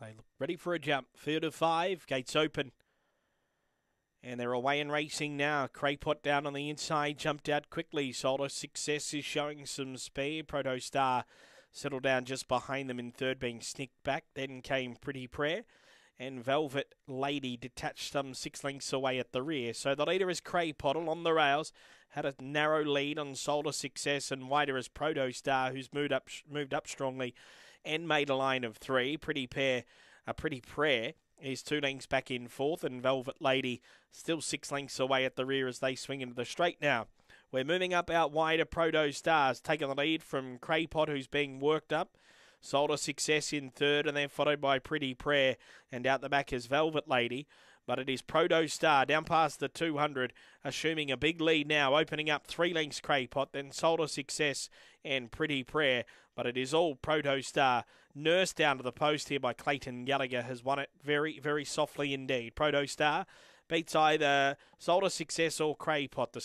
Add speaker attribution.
Speaker 1: They look ready for a jump. Third of five, gates open. And they're away and racing now. Craypot down on the inside, jumped out quickly. Solder Success is showing some speed. Protostar settled down just behind them in third, being snicked back. Then came Pretty Prayer. And Velvet Lady detached some six lengths away at the rear. So the leader is Craypottle on the rails. Had a narrow lead on Solder Success and wider as Protostar, who's moved up moved up strongly and made a line of three. Pretty pair, a pretty prayer is two lengths back in fourth, and Velvet Lady still six lengths away at the rear as they swing into the straight now. We're moving up out wider. Protostars taking the lead from Craypot, who's being worked up. Solder Success in third, and then followed by Pretty Prayer, and out the back is Velvet Lady. But it is Protostar down past the 200, assuming a big lead now, opening up three lengths Craypot, then Solder Success and Pretty Prayer. But it is all Protostar. Nursed down to the post here by Clayton Gallagher has won it very, very softly indeed. Protostar beats either Solder Success or Craypot. The